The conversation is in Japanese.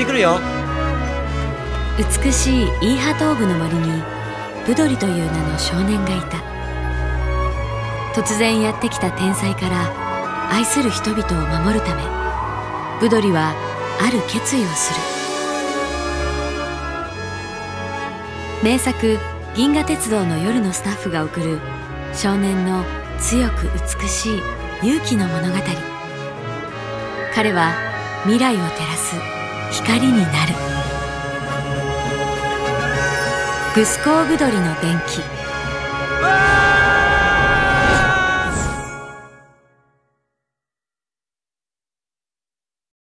ってくるよ。美しいイーハトーブの森にブドリという名の少年がいた。突然やってきた天才から愛する人々を守るためブドリはある決意をする。名作「銀河鉄道の夜」のスタッフが送る少年の強く美しい勇気の物語。彼は未来を照らす。光になる。グスコーブドリの伝記。